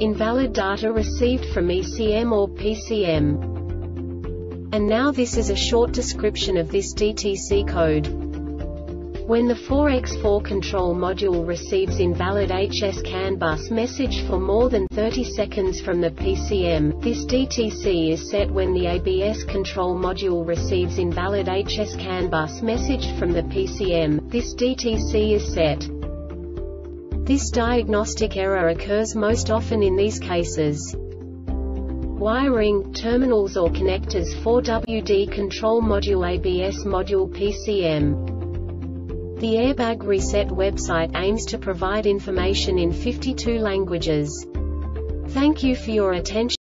invalid data received from ECM or PCM. And now this is a short description of this DTC code. When the 4x4 control module receives invalid HS CAN bus message for more than 30 seconds from the PCM, this DTC is set when the ABS control module receives invalid HS CAN bus message from the PCM, this DTC is set. This diagnostic error occurs most often in these cases. Wiring, terminals or connectors 4WD control module ABS module PCM. The Airbag Reset website aims to provide information in 52 languages. Thank you for your attention.